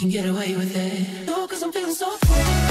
can get away with it. No, cause I'm feeling so free.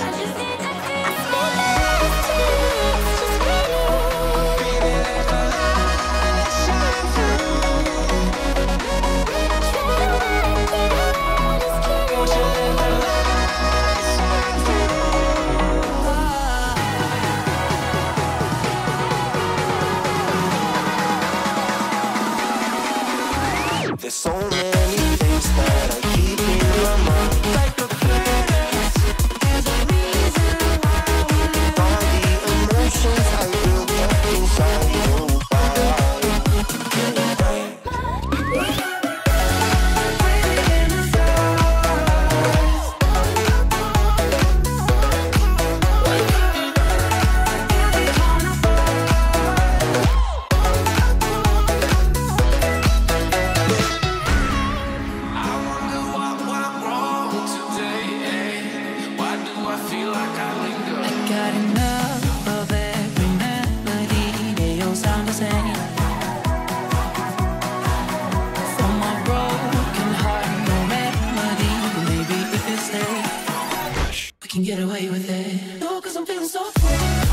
So. can get away with it. No, cause I'm feeling so free.